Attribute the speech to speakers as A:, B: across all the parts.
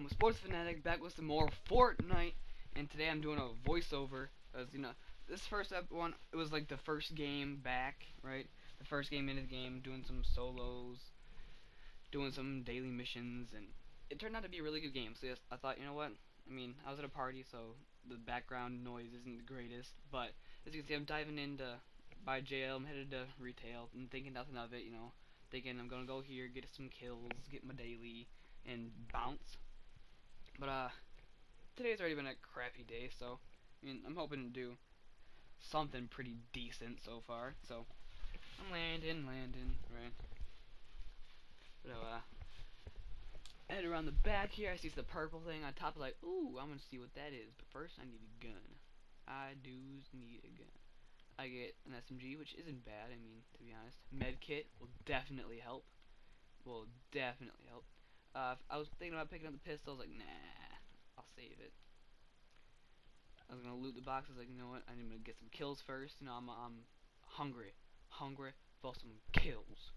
A: boom, Sports Fanatic back with some more Fortnite, and today I'm doing a voiceover, as you know, this first one, it was like the first game back, right, the first game into the game, doing some solos, doing some daily missions, and it turned out to be a really good game, so yes, I thought, you know what, I mean, I was at a party, so the background noise isn't the greatest, but, as you can see, I'm diving into, by jail, I'm headed to retail, and thinking nothing of it, you know, thinking I'm gonna go here, get some kills, get my daily, and bounce. But uh, today's already been a crappy day, so I mean I'm hoping to do something pretty decent so far. So I'm landing, landing, right. So uh, head around the back here. I see the purple thing on top. Of like, ooh, I'm gonna see what that is. But first, I need a gun. I do need a gun. I get an SMG, which isn't bad. I mean, to be honest, med kit will definitely help. Will definitely help. Uh, I was thinking about picking up the pistol. I was like, nah, I'll save it. I was gonna loot the box. I was like, you know what? I'm gonna get some kills first. You know, I'm I'm hungry, hungry for some kills.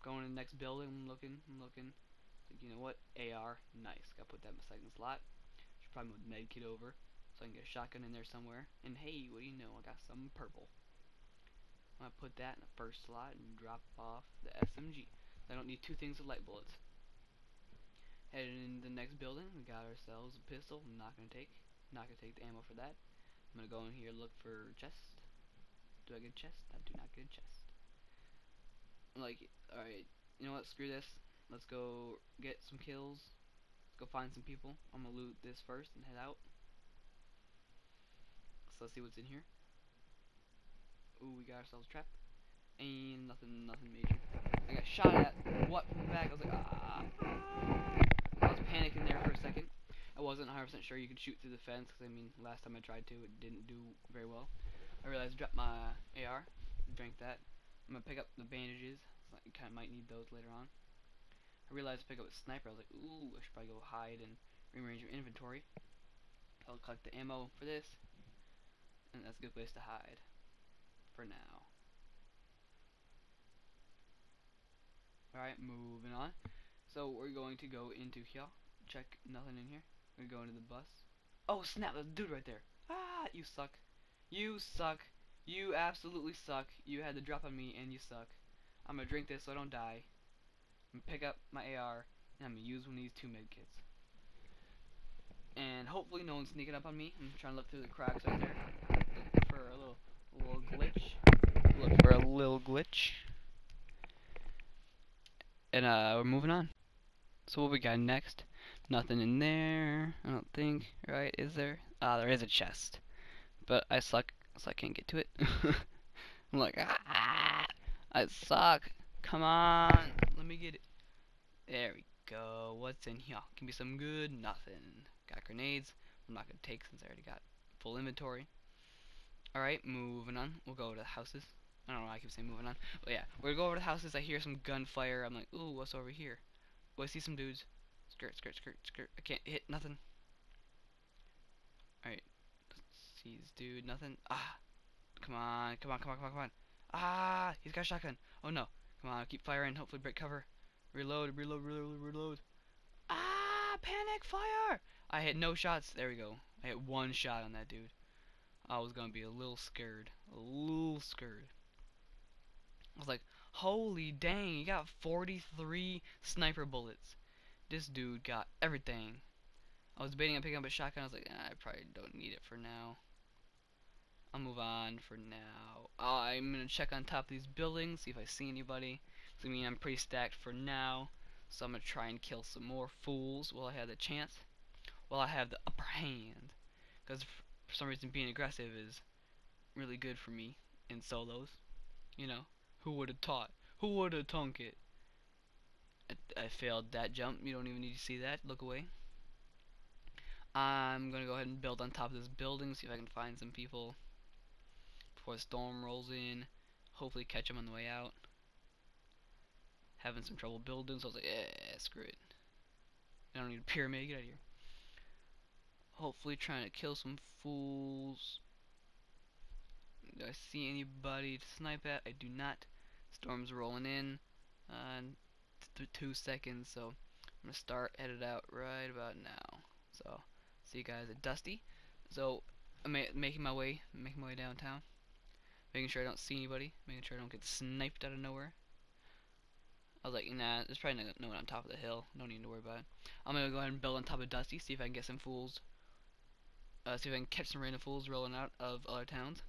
A: Going to the next building. I'm looking. I'm looking. Like, you know what? AR, nice. Gotta put that in my second slot. Should probably move med kit over so I can get a shotgun in there somewhere. And hey, what do you know? I got some purple. I'm gonna put that in the first slot and drop off the SMG. I don't need two things with light bullets. Heading in the next building, we got ourselves a pistol. I'm not gonna take, not gonna take the ammo for that. I'm gonna go in here look for chest. Do I get a chest? I do not get a chest. Like, alright, you know what? Screw this. Let's go get some kills. Let's go find some people. I'm gonna loot this first and head out. So let's see what's in here. Ooh, we got ourselves trapped. trap. And nothing, nothing major. I got shot at. What from the back? I was like, ah panicking there for a second. I wasn't 100% sure you could shoot through the fence, because I mean, last time I tried to, it didn't do very well. I realized I dropped my AR, drank that. I'm gonna pick up the bandages, so you kind of might need those later on. I realized to pick up a sniper, I was like, ooh, I should probably go hide and rearrange your inventory. I'll collect the ammo for this, and that's a good place to hide, for now. Alright, moving on. So we're going to go into here check nothing in here. We're going to the bus. Oh snap, there's a dude right there. Ah, you suck. You suck. You absolutely suck. You had to drop on me and you suck. I'm gonna drink this so I don't die. I'm gonna pick up my AR and I'm gonna use one of these two medkits. And hopefully no one's sneaking up on me. I'm trying to look through the cracks right there. Look for a little, a little glitch. Look for a little glitch. And uh, we're moving on. So what we got next? Nothing in there, I don't think, right? Is there? Ah, there is a chest. But I suck, so I can't get to it. I'm like, ah, I suck. Come on, let me get it. There we go. What's in here? Give me some good nothing. Got grenades. I'm not gonna take since I already got full inventory. Alright, moving on. We'll go to the houses. I don't know why I keep saying moving on. But yeah, we're gonna go over to the houses. I hear some gunfire. I'm like, ooh, what's over here? Oh, I see some dudes. Skirt, skirt, skirt, skirt. I can't hit nothing. Alright. Let's see this dude. Nothing. Ah. Come on. Come on, come on, come on, come on. Ah. He's got a shotgun. Oh no. Come on. Keep firing. Hopefully break cover. Reload, reload, reload, reload. Ah. Panic fire. I hit no shots. There we go. I hit one shot on that dude. I was gonna be a little scared. A little scared. I was like, holy dang, you got 43 sniper bullets. This dude got everything. I was debating on picking up a shotgun. I was like, eh, I probably don't need it for now. I'll move on for now. Uh, I'm gonna check on top of these buildings, see if I see anybody. I mean, I'm pretty stacked for now, so I'm gonna try and kill some more fools while I have the chance, while I have the upper hand. Because for some reason, being aggressive is really good for me in solos. You know, who would have taught? Who would have thunk it? I, failed that jump. You don't even need to see that. Look away. I'm to go ahead and build on top of this building, see if I can find some people before the storm rolls in. Hopefully catch them on the way out. Having some trouble building, so I was like, eh, screw it. I don't need a pyramid, get out of here. Hopefully trying to kill some fools. Do I see anybody to snipe at? I do not. Storm's rolling in. Uh, two seconds, so I'm gonna start headed out right about now. So, see you guys at Dusty. So, I'm making my way, making my way downtown, making sure I don't see anybody, making sure I don't get sniped out of nowhere. I was like, nah, there's probably no one on top of the hill. No need to worry about it. I'm gonna go ahead and build on top of Dusty, see if I can get some fools. Uh, see if I can catch some random fools rolling out of other towns.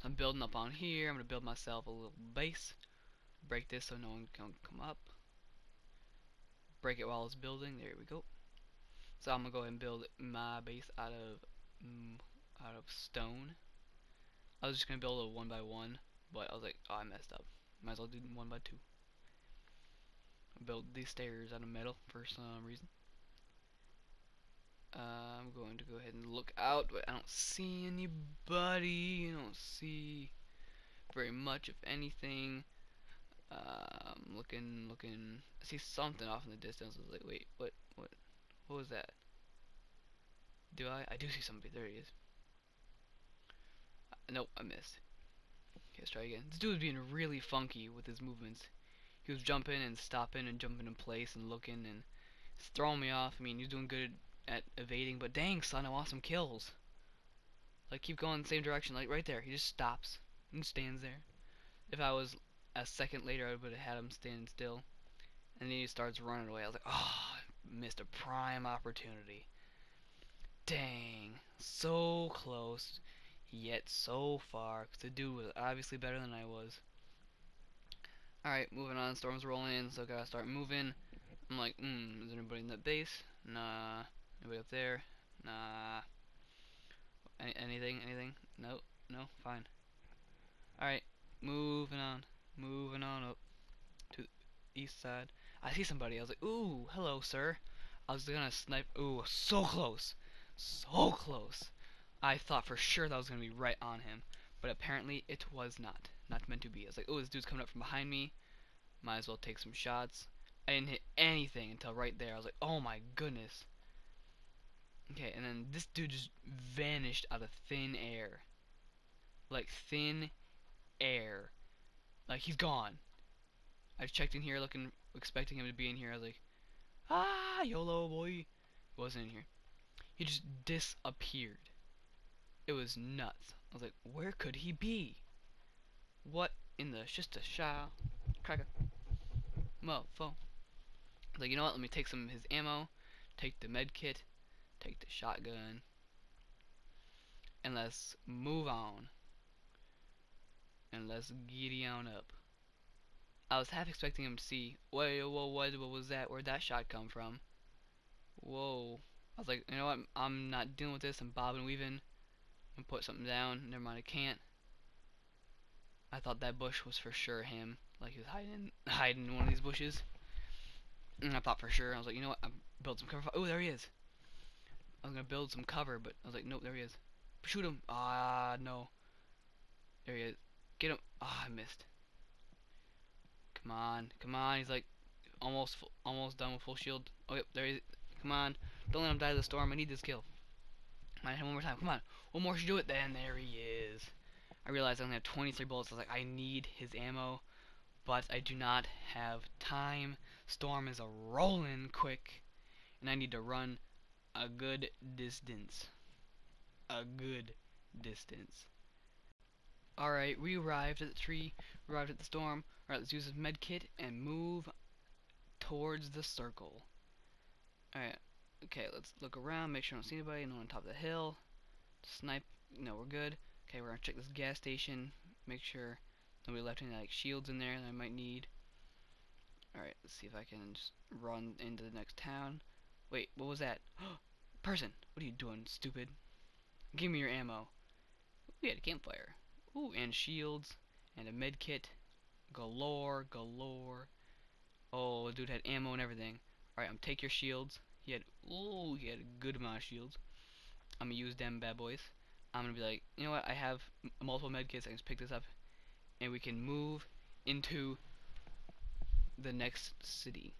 A: So I'm building up on here. I'm gonna build myself a little base. Break this so no one can come up. Break it while it's building. There we go. So I'm gonna go ahead and build my base out of mm, out of stone. I was just gonna build a one by one, but I was like, oh, I messed up. Might as well do one by two. Build these stairs out of metal for some reason. Uh, I'm going to go ahead and look out, but I don't see anybody. I don't see very much of anything. Um, looking, looking. I see something off in the distance. I was like, wait, what, what, what was that? Do I? I do see somebody. There he is. Uh, nope, I missed. Okay, let's try again. This dude was being really funky with his movements. He was jumping and stopping and jumping in place and looking and throwing me off. I mean, he was doing good at evading, but dang, son, I want some kills. Like, keep going the same direction. Like, right there. He just stops and stands there. If I was a second later, I would have had him stand still. And then he starts running away. I was like, oh, missed a prime opportunity. Dang. So close yet so far. Because the dude was obviously better than I was. Alright, moving on. Storm's rolling in, so gotta start moving. I'm like, hmm, is there anybody in that base? Nah. Anybody up there? Nah. Any anything? Anything? No. No. Fine. Alright, moving on. Moving on up to the east side. I see somebody. I was like, ooh, hello, sir. I was gonna snipe. Ooh, so close. So close. I thought for sure that was to be right on him, but apparently it was not. Not meant to be. I was like, oh, this dude's coming up from behind me. Might as well take some shots. I didn't hit anything until right there. I was like, oh my goodness. Okay, and then this dude just vanished out of thin air. Like, thin air. Like, he's gone. I checked in here looking, expecting him to be in here. I was like, ah, YOLO, boy. He wasn't in here. He just disappeared. It was nuts. I was like, where could he be? What in the just a shot cracker mofo? Like, you know what? Let me take some of his ammo, take the med kit, take the shotgun, and let's move on. And let's giddy on up. I was half expecting him to see, whoa, whoa, what, what was that? Where'd that shot come from? Whoa. I was like, you know what? I'm not dealing with this. I'm bobbing weaving and put something down. Never mind, I can't. I thought that bush was for sure him. Like he was hiding, hiding in one of these bushes. And I thought for sure. I was like, you know what? I built some cover. Oh, there he is. I was gonna build some cover, but I was like, nope, there he is. Shoot him. Ah, no. There he is. Get him. Ah, I missed. Come on, come on. He's like almost, almost done with full shield. Oh, yep, there he is. Come on. Don't let him die of the storm. I need this kill. Might hit one more time. Come on. One more should do it. Then there he is. I realized I only have 23 bullets. I was like, I need his ammo, but I do not have time. Storm is a rolling quick, and I need to run a good distance. A good distance. Alright, we arrived at the tree, arrived at the storm. Alright, let's use this med kit and move towards the circle. Alright, Okay, let's look around, make sure I don't see anybody, no one on top of the hill. Snipe, no, we're good. Okay, we're gonna check this gas station, make sure nobody left any like shields in there that I might need. Alright, let's see if I can just run into the next town. Wait, what was that? Person, what are you doing, stupid? Give me your ammo. We had a campfire. Ooh, and shields, and a med kit. Galore, galore. Oh, the dude had ammo and everything. Alright, I'm um, take your shields. He had, ooh, he had a good amount of shields. I'm gonna use them bad boys. I'm gonna be like, you know what? I have multiple medkits. I can just pick this up, and we can move into the next city.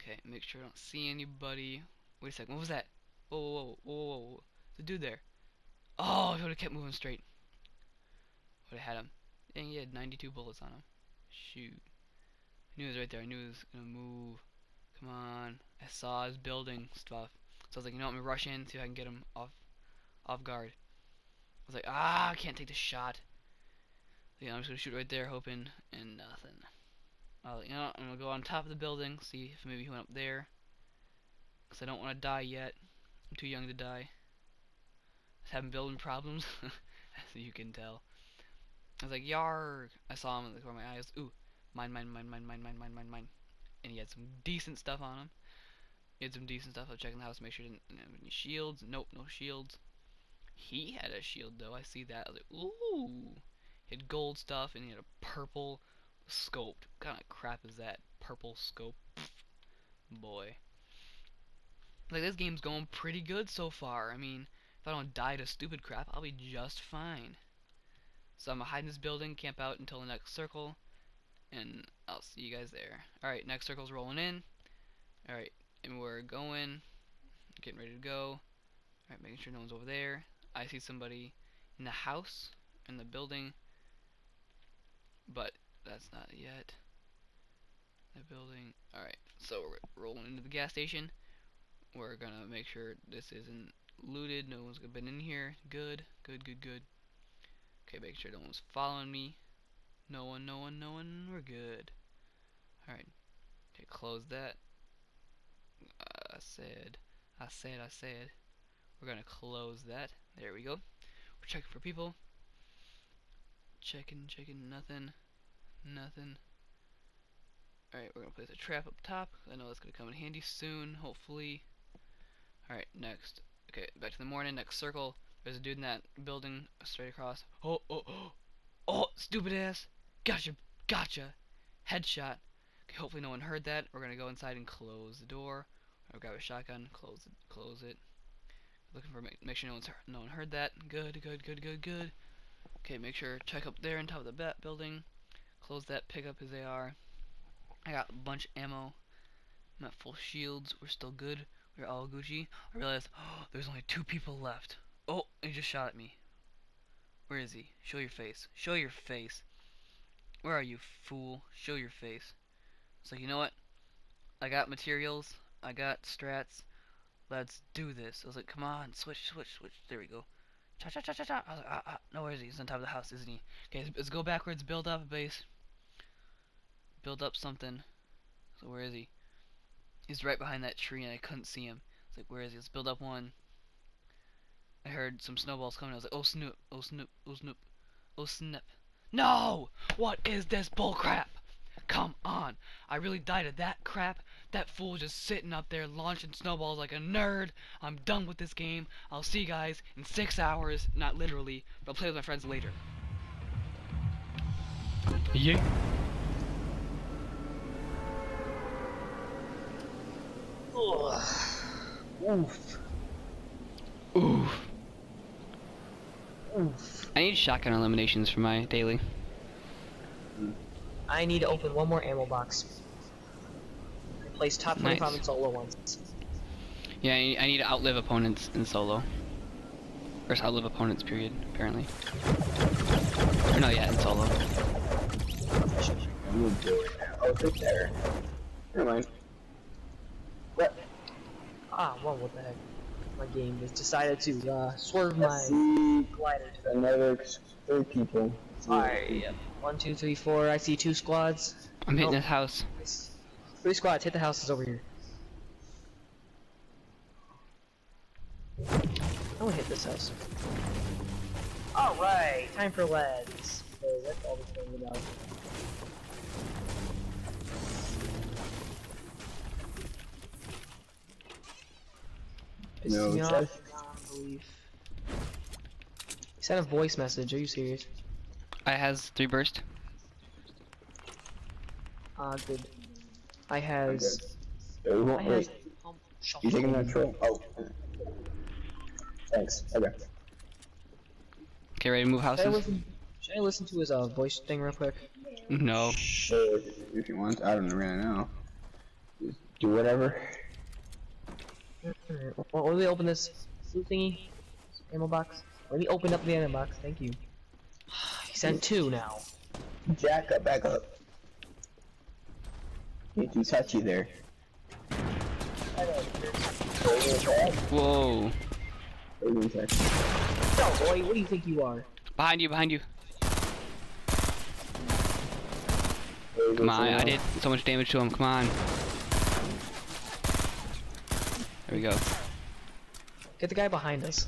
A: Okay, make sure I don't see anybody. Wait a second. What was that? Whoa, whoa, whoa, whoa, whoa. The dude there. Oh, I would have kept moving straight, would have had him. Dang, he had 92 bullets on him. Shoot. I knew he was right there. I knew he was gonna move. Come on. I saw his building stuff. So I was like, you know what, let me rush in, see if I can get him off off guard. I was like, ah, I can't take the shot. So, yeah, I'm just gonna shoot right there, hoping, and nothing. Uh, you know, I'm gonna go on top of the building, see if maybe he went up there. Cause I don't want to die yet. I'm too young to die. Just having building problems, as you can tell. I was like, yarg! I saw him in the corner of my eyes. Ooh, mine, mine, mine, mine, mine, mine, mine, mine, mine. And he had some decent stuff on him. He had some decent stuff. I was checking the house, make sure he didn't have any shields. Nope, no shields. He had a shield though. I see that. I was like, ooh. He had gold stuff and he had a purple scope. What kind of crap is that? Purple scope. Boy. Like this game's going pretty good so far. I mean, if I don't die to stupid crap, I'll be just fine. So I'm gonna hide in this building, camp out until the next circle, and I'll see you guys there. Alright, next circle's rolling in. Alright, and we're going, getting ready to go. Alright, making sure no one's over there. I see somebody in the house, in the building, but that's not yet. The building. Alright, so we're rolling into the gas station. We're gonna make sure this isn't looted. No one's been in here. Good, good, good, good. Okay, make sure no one's following me. No one, no one, no one. We're good. Alright. Okay, close that. Uh, I said, I said, I said. We're gonna close that. There we go. We're checking for people. Checking, checking, nothing. Nothing. Alright, we're gonna place a trap up top. I know that's gonna come in handy soon, hopefully. Alright, next. Okay, back to the morning, next circle. There's a dude in that building straight across. Oh, oh, oh! Oh, stupid ass! Gotcha, gotcha! Headshot. Okay, hopefully no one heard that. We're gonna go inside and close the door. I'll grab a shotgun, close it, close it. Looking for make, make sure no one's heard, no one heard that. Good, good, good, good, good. Okay, make sure check up there on top of the bat building. Close that, pick up his AR. I got a bunch of ammo. I'm at full shields. We're still good. We're all Gucci. I realized oh, there's only two people left. Oh, he just shot at me. Where is he? Show your face. Show your face. Where are you, fool? Show your face. Like, you know what? I got materials. I got strats. Let's do this. I was like, come on, switch, switch, switch. There we go. Cha cha cha cha cha. I was like, ah, ah. No, where is he? He's on top of the house, isn't he? Okay, let's go backwards. Build up a base. Build up something. So where is he? He's right behind that tree, and I couldn't see him. It's like, where is he? Let's build up one. I heard some snowballs coming. I was like, oh snoop, oh snoop, oh snoop, oh snip. No! What is this bullcrap? Come on. I really died of that crap. That fool just sitting up there launching snowballs like a nerd. I'm done with this game. I'll see you guys in six hours. Not literally, but I'll play with my friends later. Yeah.
B: Oof.
A: Oof.
B: Oof.
A: I need shotgun eliminations for my daily.
B: I need to open one more ammo box. Replace top 25
A: Nice.
B: and solo ones.
A: Yeah, I need, I need to outlive opponents in solo. Or just outlive opponents, period, apparently. Or no, yeah, in solo.
C: We'll do it. Oh, it's right there. Never mind. What?
B: Ah, well, what the heck. My game just decided to uh, swerve my
C: Let's see
B: glider
C: another three people.
B: Alright, yep. One, two, three, four. I see two squads.
A: I'm hitting
B: Nope.
A: this house.
B: Three squads. Hit the houses over here. I want to hit this house. Alright, time for leads. Okay, that's all this thing about.
C: No,
B: Pissing me off beyond. He sent a voice message. Are you serious?
A: I has three burst.
B: Ah, good. I has.
C: Yeah, we
B: I
C: won't
B: has.
C: wait. You taking that troll? Oh. Thanks. Okay.
A: Okay, ready to move
B: Should I
A: houses?
B: listen? Should I listen to his uh, voice thing real quick?
A: No.
C: Sure, if you want. I don't really know. Just do whatever.
B: Alright, well, let me open this loot thingy. Ammo box. Let me open up the ammo box, thank you. He sent two now.
C: Jack up, back up. You're too touchy there.
A: Whoa.
C: You're too touchy.
B: No, boy, what do you think you are?
A: Behind you, behind you. Come on, I did so much damage to him. Come on. There we go.
B: Get the guy behind us.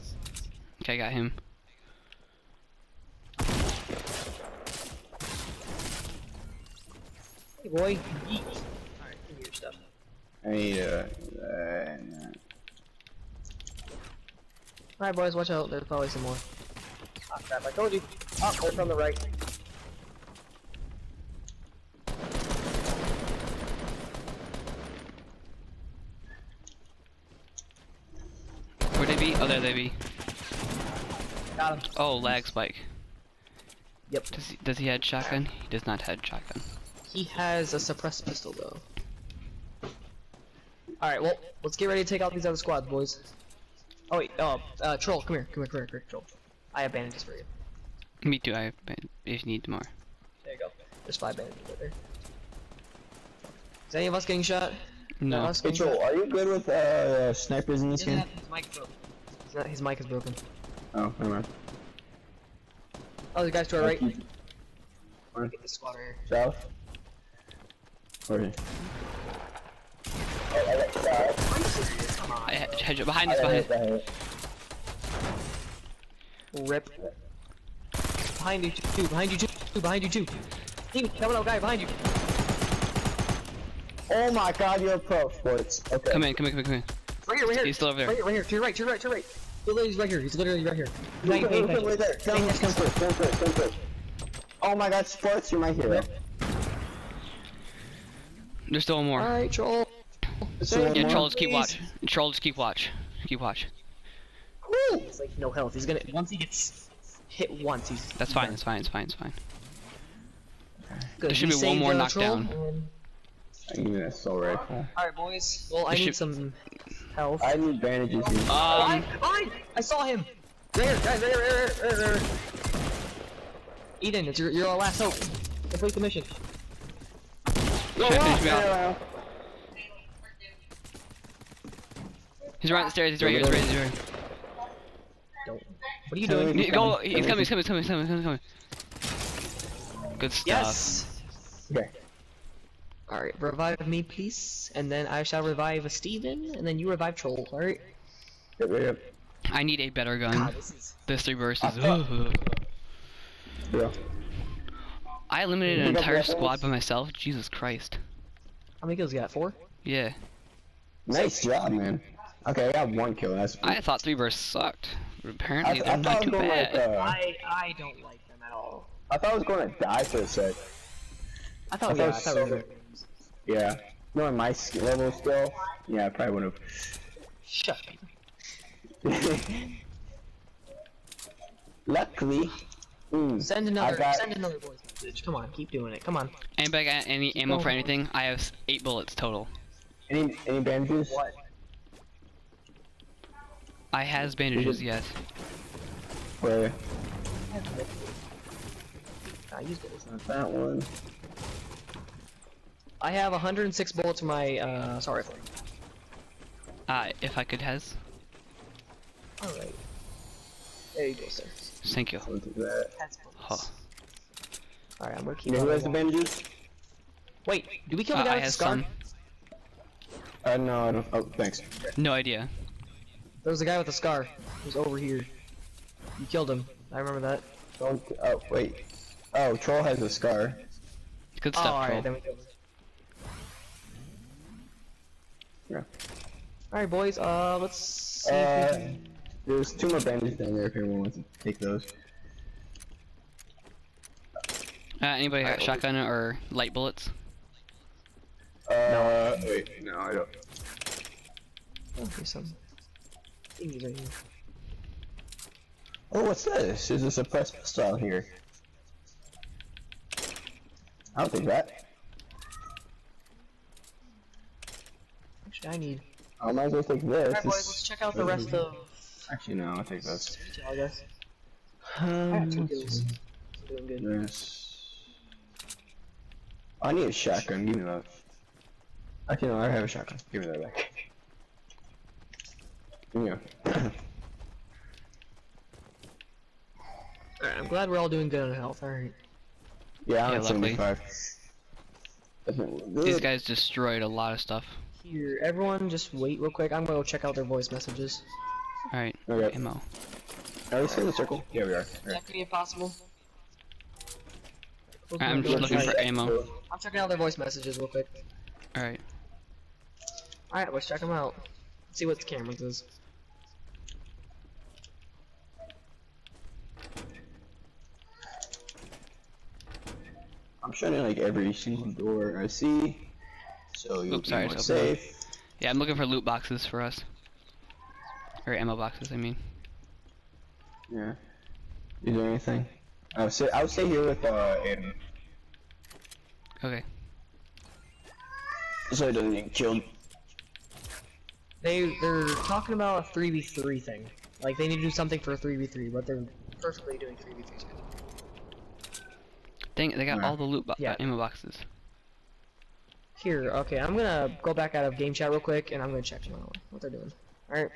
A: Okay, I got him.
B: Hey, boy. Yeet. Alright, give me your stuff.
C: I need uh, uh, no.
B: Alright, boys, watch out. There's probably some more. Ah, crap, I told you. Oh, they're from the right.
A: Where'd they be? Oh, there they be.
B: Got him.
A: Oh, lag spike.
B: Yep.
A: Does he, does he have shotgun? He does not have shotgun.
B: He has a suppressed pistol, though. Alright, well, let's get ready to take out these other squads, boys. Oh, wait, uh, uh, Troll, come here, come here, come here, come here, Troll. I have bandages for you.
A: Me too. I if you need more.
B: There you go. There's five bandages right there. Is any of us getting shot?
A: No.
C: Hey,
B: getting
C: Joel,
B: shot?
C: are you good with uh, snipers in this
B: He doesn't
C: game?
B: Have- His mic not, his mic is broken.
C: Oh, never mind.
B: Oh, the guy's to our right.
C: Keep-
B: Get this squad here.
C: South? Where is
B: Come on.
A: I had, had behind us, behind. us.
B: Rip. Behind you, two, behind you, two, behind you, two. Steven, coming out, guy, behind you.
C: Oh my god, you're a pro sports. Okay.
A: Come in, come in, come in, come in.
B: Right here, right here.
A: He's still over there.
B: Right here, right here, to your right, to your right, to your right. Literally, he's right here, he's literally right here.
C: Look,
B: Behind
C: look,
B: you,
C: look,
B: behind you.
C: right there. Come, come first, come first, come first. Oh my god, sports, you're my hero.
A: There's still more.
B: Alright, troll.
C: So one
A: Yeah,
C: more?
A: troll, just keep watch. Troll, just keep watch. Keep watch.
B: Woo! He's like no health. He's gonna once he gets hit once, he's
A: That's fine. That's fine. It's fine. It's fine.
B: good.
A: there should
B: He
A: be one more
B: uh,
A: knockdown.
B: Troll, and-
C: I need an assault rifle.
B: Alright, boys. Well, I
A: There
B: need
A: should-
B: some health.
C: I need bandages here.
A: Um,
B: Behind, behind! I saw him. Right here, guys. Right here, right here, right here, right here. Eden, it's your, your last hope. Complete the mission.
A: should I me? He's right on the stairs. He's right here. He's right here. He's right here.
B: Don't. What are you doing?
C: me-
A: He- Go. He's coming. He's coming. He's coming. He's coming. He's coming. Good stuff.
B: Yes.
C: Okay.
B: Alright, revive me, please. And then I shall revive a Steven, and then you revive Troll, alright?
C: Yep, yep, yep.
A: I need a better gun.
B: God, this is.
A: This three burst is.
C: Uh. Yeah.
A: I eliminated an entire
C: weapons?
A: squad by myself. Jesus Christ.
B: How many kills you got? Four?
A: Yeah.
C: Nice job, man. Okay, I got one kill. That's.
A: I thought three bursts sucked. But
C: I,
A: apparently
C: I
A: they're
C: I
A: not too bad.
C: like. Uh,
B: I I don't like them at all.
C: I thought I was going to die for a sec.
B: I thought,
C: I
B: yeah, I
C: thought
B: thought
C: so.
B: we were.
C: Yeah. Knowing my skill level still, yeah, I probably would
B: Shut up.
C: have. Luckily, mm,
B: Send another,
C: got-
B: send another voice message. Come on, keep doing it. Come on.
A: Anybody got any ammo for anything? I have eight bullets total.
C: any any bandages?
B: What?
A: I has bandages, yes.
C: Where?
B: I used it.
C: Not that one.
B: I have 106 bullets for my uh, sorry rifle.
A: Uh, if I could has.
B: All right. There you go, sir.
A: Thank you.
C: Look at that.
B: Has bullets.
A: Huh.
B: All right, I'm gonna keep.
C: Who has the
B: going.
C: bandages?
B: Wait, do we kill
A: Uh,
B: the guy
A: I
B: with the
A: has
B: scar?
A: some.
C: Uh, no, I don't. Oh, thanks.
A: No idea.
B: There was a guy with a scar. He was over here. You killed him. I remember that.
C: Don't. Oh, wait. Oh, Troll has a scar.
A: Good
B: Oh,
A: stuff,
B: alright,
A: troll.
B: then we killed him.
C: Yeah.
B: Alright, boys. Uh, let's see. if we
C: Uh,
B: can...
C: there's two more bandages down there if anyone wants to take those.
A: Uh, anybody got
B: Alright,
A: shotgun or light bullets?
C: Uh, wait, no, I don't.
B: Oh, there's some thingies right here.
C: Oh, what's this? There's a suppressed pistol here. I'll take that.
B: I need.
C: I might as well take this.
B: Alright, boys. Let's check out the rest of.
C: Actually, no, I'll take this.
B: I guess. I got two
C: Um,
B: kills. Doing good.
C: this. I need a shotgun. Give me that. Actually, no, I have a shotgun. Give me that back. Yeah.
B: Alright, I'm glad we're all doing good on health. Alright.
C: yeah, I'm
A: Yeah,
C: at
A: luckily.
C: 75.
A: These guys destroyed a lot of stuff.
B: Here, everyone, just wait real quick. I'm gonna go check out their voice messages.
A: Alright,
C: Okay.
A: ammo.
C: Are we still in the circle? Yeah, we are.
B: Is that gonna be impossible?
A: I'm just looking for ammo.
B: I'm checking out their voice messages real quick.
A: Alright.
B: Alright, let's check them out. Let's see what the camera does.
C: I'm shutting like every single door I see, so you'll
A: Oops,
C: be
A: sorry,
C: more
A: it's open.
C: safe.
A: Yeah, I'm looking for loot boxes for us. Or ammo boxes, I mean.
C: Yeah. Is there anything? I'll stay. I'll stay here with uh Aiden,
A: Okay.
C: so he doesn't get killed.
B: They they're talking about a three v three thing. Like they need to do something for a three v three, but they're perfectly doing three v three.
A: Dang it, they got
C: Alright.
A: all the loot bo
B: Yeah.
A: ammo boxes.
B: Here, okay, I'm gonna go back out of game chat real quick, and I'm gonna check them out what they're doing. All right.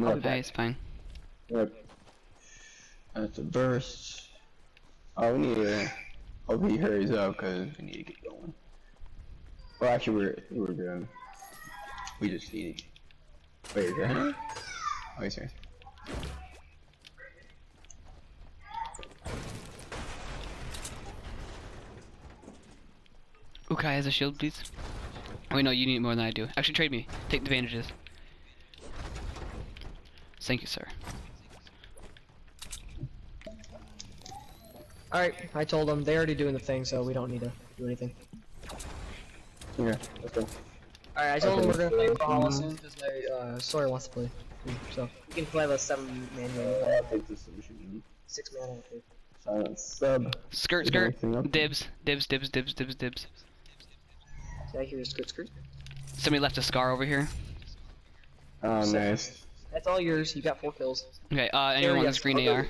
B: I'll be back.
A: Okay, it's fine.
C: Yep. That's a burst. Oh, we need to. Hope he hurries up because we need to get going. Well, actually, we're we're good. We just need. Wait, is that him? Oh, he's here.
A: Ukai has a shield, please. Wait, no, you need more than I do. Actually, trade me. Take the bandages. Thank you, sir.
B: All right. I told them they're already doing the thing, so we don't need to do anything.
C: Yeah, let's go.
B: All right. I told them we're gonna play
C: Okay.
B: Brawlhalla soon because my uh, Sawyer wants to play. So we can play with seven man game,
C: I think this solution.
B: six man. okay.
C: Silence sub.
A: Skirt, skirt.
C: anything?
A: Dibs, dibs, dibs, dibs, dibs, dibs.
B: Did I hear a skirt skirt?
A: Somebody left a scar over here.
C: Oh,
B: Sick.
C: nice.
B: That's all yours. You got four kills.
A: Okay, uh,
B: There
A: anyone
B: he
A: want
B: is.
A: this green
B: Okay.
A: AR?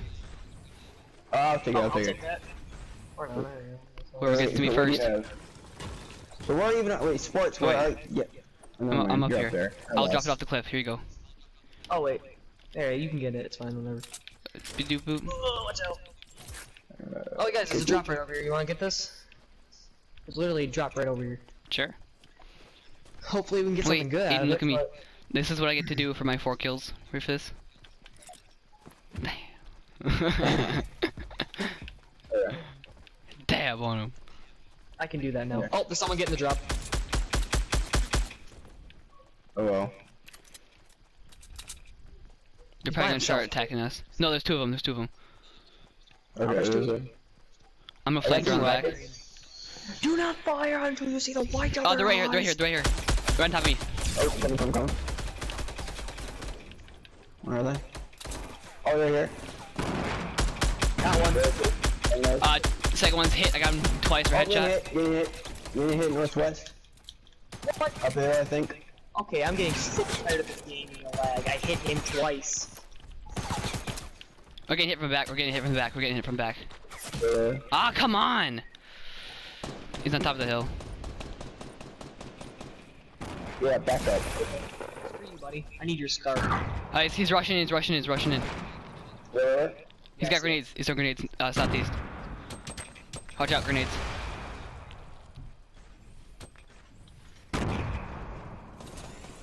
C: Oh, I'll take it. I'll
B: I'll
C: take
B: take
C: it.
B: that. Or not. I don't know.
A: Whoever gets to me
C: So what do you
A: first.
C: have? So where are you even? at? Wait, sports. Where
A: Wait.
C: are? Yeah.
A: I'm, I'm up
C: you're
A: here.
C: there. I
A: I'll drop it off the cliff. Here you go.
B: Oh wait. There, you can get it. It's fine. Whatever.
A: Speed doop boop.
B: Oh, watch out.
C: Uh,
B: Oh, guys, there's a drop right over here. You want to get this? There's literally a drop right over here.
A: Sure.
B: Hopefully we can get
A: Wait,
B: something good out
A: Aiden,
B: of
A: look
B: it,
A: at me.
B: but-
A: This is what I get to do for my four kills. Ready for this?
C: yeah.
A: Dab on him.
B: I can do that now.
C: Yeah.
B: Oh, there's someone getting the drop.
C: Oh well.
A: They're
B: He's
A: probably gonna start attacking us. No, there's two of them. There's two of them.
C: Okay.
B: much
C: there's
B: do
C: a-
A: I'm gonna
C: I
A: flank
C: got
A: around
C: two
A: the back.
C: rockets.
B: Do not fire until you see the white of
A: Oh, they're right here. They're right here. They're right here. They're on top of me.
C: Oh, coming, coming, coming. Where are they? Oh, they're here.
B: That one.
C: Hello.
A: Uh, second one's hit. I got him twice for
C: Oh, getting
A: headshot.
C: hit, getting hit. Getting hit northwest.
B: What?
C: Up there, I think.
B: Okay, I'm getting sick tired of this game and the lag. I hit him twice.
A: We're getting hit from the back. We're getting hit from the back. We're getting hit from the back.
C: Uh,
A: Ah, come on! He's on top of the hill.
C: yeah, back up.
B: For you, buddy. I need your scar.
A: Uh, he's, he's rushing in. He's rushing in. He's rushing in.
C: Where?
A: He's
B: Yes.
A: got grenades. He's got grenades. Uh, southeast. Watch out, grenades.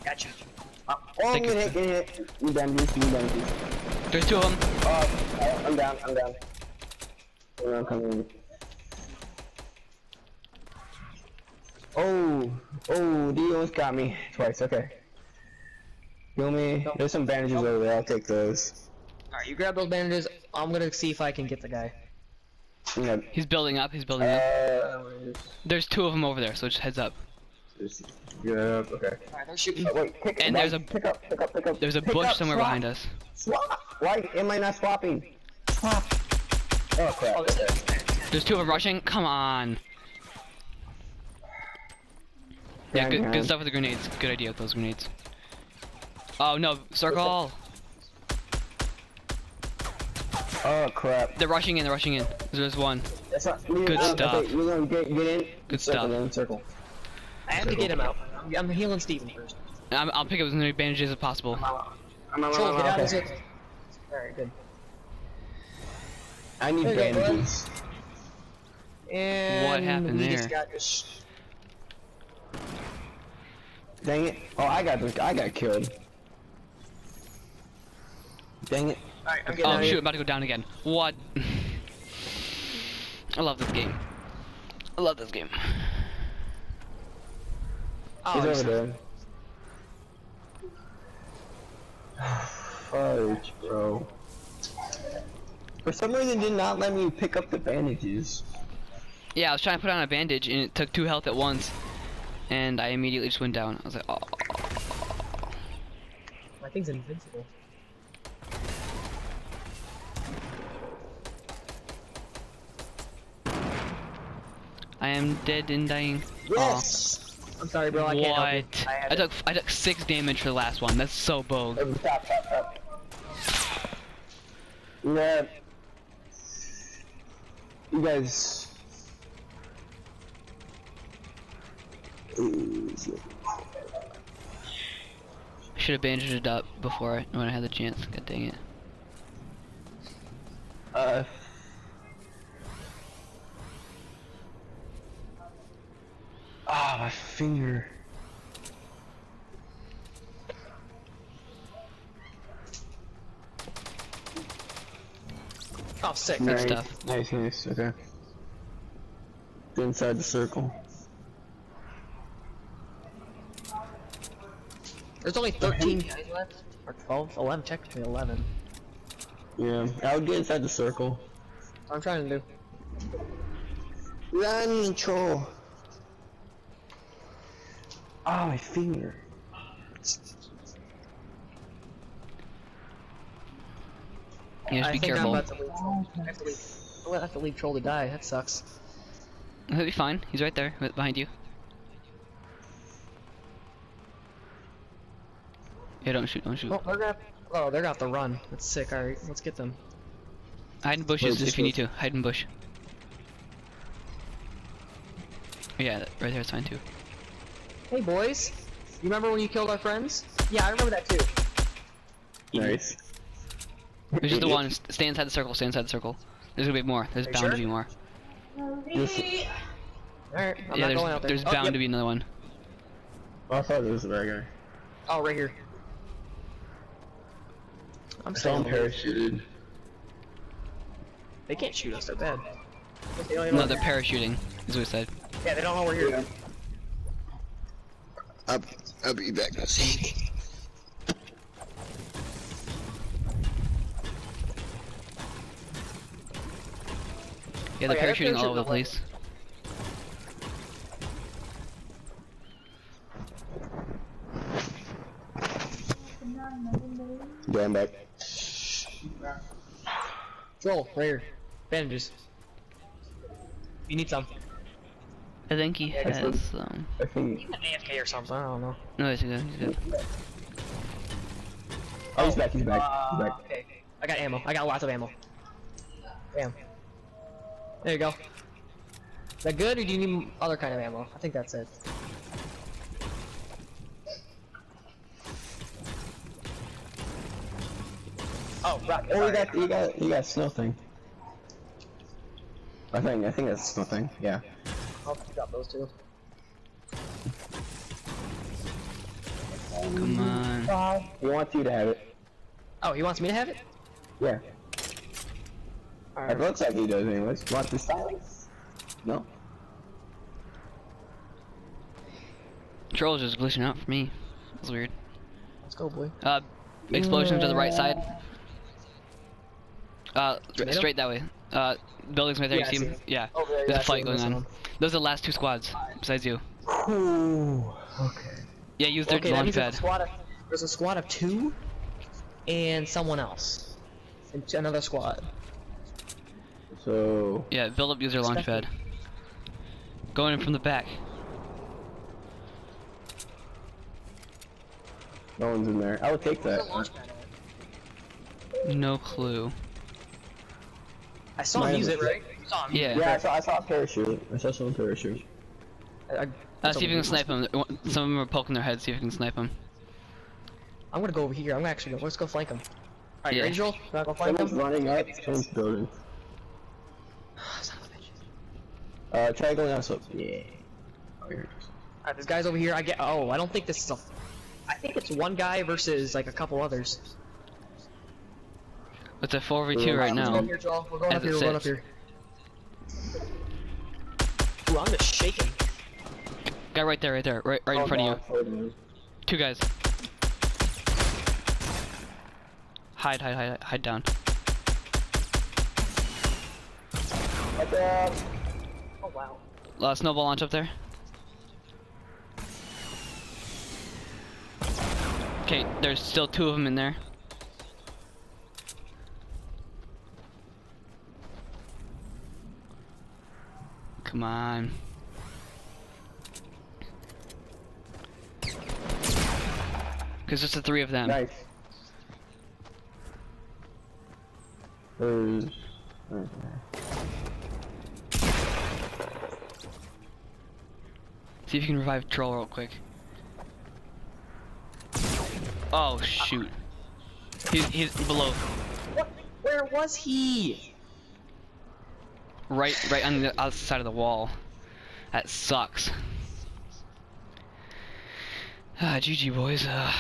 B: Gotcha.
C: Oh, I'm
A: Take
C: hit, getting hit. You damages, you damages.
A: There's two of them.
C: Oh, I'm down, I'm down. Hold on, coming. Oh, oh, the almost got me twice. Okay. Heal me. There's some bandages over there. I'll take those.
B: Alright, you grab those bandages. I'm gonna see if I can get the guy.
C: Yeah.
A: He's building up. He's building up.
C: Uh,
A: There's two of them over there, so just heads up.
C: Yeah. Okay.
B: Alright, they're shooting.
C: Oh, wait, pick,
A: And there's a-
C: pick up, pick up, pick up.
A: There's a
C: pick
A: bush
C: up,
A: somewhere
C: swap,
A: behind us.
C: Swap. Why am I not swapping? Swap. Oh crap.
B: Oh,
C: okay.
A: There's two of them rushing. Come on. Yeah,
C: Behind,
A: good, good stuff with the grenades. Good idea with those grenades. Oh no, circle!
C: Oh crap.
A: They're rushing in. They're rushing in. There's one.
C: That's not.
A: Good
C: uh,
A: stuff.
C: Okay, we're gonna get get in.
A: Good
C: circle,
A: stuff.
C: then, Circle.
B: I have to get him out. I'm I'm healing Steven first.
A: I'm, I'll pick up as many bandages as possible.
C: I'm on,
B: Troll, get out of
C: okay.
B: Alright, good.
C: I need
B: There you go, bud.
C: bandages.
B: And
A: happened
B: we just
A: there?
B: Got this.
C: Dang it. Oh, I got this. I got killed. Dang it.
B: Alright, I'm
A: Oh shoot,
B: here.
A: I'm about to go down again. What? I love this game. I love this game.
B: Oh,
C: He's
B: he's-
C: over there. Fudge, bro. For some reason, did not let me pick up the bandages.
A: Yeah, I was trying to put on a bandage and it took two health at once. And I immediately just went down. I was like, oh.
B: My thing's invincible.
A: I am dead and dying.
C: Yes. Oh.
B: I'm sorry, bro. I
A: what?
B: can't help you. I,
A: I took I took six damage for the last one. That's so bold.
C: Oh, Stop, stop, stop. Yeah. You guys.
A: Should have bandaged it up before I, when I had the chance. God dang it.
C: Uh. Ah, my finger.
B: Oh, sick.
A: Good
C: nice,
A: stuff.
C: Nice, nice. Okay. Inside the circle.
B: There's only 13 guys left. Or 12? 11, technically 11.
C: Yeah, I would get inside the circle.
B: I'm trying to do.
C: Run, troll. Oh, my finger.
A: You just
B: I
A: be
B: think
A: careful.
B: I'm about to leave. I have to leave. I'm have to leave Troll to die. That sucks.
A: He'll be fine. He's right there, behind you. Yeah, don't shoot, don't shoot.
B: Oh, they're gonna. Oh, they're gonna have to run. That's sick. Alright, let's get them.
A: Hide in bushes
C: just
A: if you
C: go-
A: need to. Hide in bush. Yeah, that- right there is fine too.
B: Hey, boys. You remember when you killed our friends? Yeah, I remember that too.
C: Nice.
A: There's just the one. Stay inside the circle. Stay inside the circle. There's gonna be more. There's
B: Are
A: bound
B: sure?
A: to be more.
C: This,
B: Alright, I'm
A: yeah,
B: not
A: there's,
B: going out there.
A: there's
B: oh,
A: bound
B: yep.
A: to be another one.
C: I thought it was the bad guy.
B: Oh, right here. I'm
C: I saw
B: staying.
C: parachuted.
B: They can't shoot us. They're bad. They
A: no, they're parachuting. Is what it said.
B: yeah, they don't know we're here.
C: I'll, I'll be back in a sec.
A: Yeah, they're
B: Oh, yeah,
A: parachuting all over the place.
C: Yeah, I'm back.
B: Troll, right here. Bandages. You need some.
A: I think he
B: Yeah,
A: has
B: it's
A: some.
C: I think.
B: An AFK or something. I don't know.
A: No, he's good. He's good.
C: Oh, he's back. He's back. He's
B: Uh,
C: back.
B: okay. I got ammo. I got lots of ammo. Bam. There you go. Is that good, or do you need other kind of ammo? I think that's it. Oh, rocket.
C: Oh, you got, you got, you got snow thing. I think, I think that's snow thing. Yeah.
B: I'll pick up those two.
A: Come on.
C: He wants you to have it.
B: Oh, he wants me to have it?
C: Yeah. It
B: Alright.
C: looks like he does anyways. Want this silence? No.
A: Troll's just glitching out for me. That's weird.
B: Let's go, boy.
A: Uh, explosion to the right side. Uh, stra- straight that way. Uh, buildings right there.
B: Yeah,
A: you see
B: see
A: him? Yeah.
B: Over there,
A: There's
B: yeah, I
A: a fight going on.
B: one.
A: Those are the last two squads besides you.
C: Ooh. Okay.
A: Yeah, use their
B: Okay,
A: launch
B: there's a
A: pad.
B: squad of there's a squad of two, and someone else, and another squad.
C: So.
A: Yeah, build up user launch pad. Going in from the back.
C: No one's in there. I would take that.
A: No clue.
B: I saw him use it, right? You saw him
A: Yeah.
C: Yeah, I saw, I saw a parachute. I saw someone parachute.
B: it. I,
A: Uh, see if you can snipe them. Some of them are poking their heads. See if you can snipe them.
B: I'm gonna go over here. I'm gonna actually go. Let's go flank him. Alright,
A: Yeah.
B: ready, Joel? Wanna go flank
C: Someone's
B: him?
C: running up someone's building.
B: Son of a bitch.
C: Uh, try going out so. Yeah. Oh, here it is.
B: Alright, this guy's over here. I get. Oh, I don't think this is a. I think it's one guy versus like a couple others.
A: It's a 4v2
C: Ooh,
A: right
B: Let's go
A: now.
B: up here, Joel. We're going up here. We're going up here. Ooh, I'm just shaking.
A: Guy right there, right there, right, right in
C: Oh,
A: front
C: God,
A: of you. Two guys. Hide, hide, hide, hide down.
B: Oh wow.
A: Uh, snowball launch up there. Okay, there's still two of them in there. Come on. Cause it's the three of them.
C: Nice. There's. okay.
A: See if you can revive Troll real quick. Oh shoot. He's he's below.
B: What? Where was he?
A: Right right on the other side of the wall. That sucks. Ah, GG boys. Uh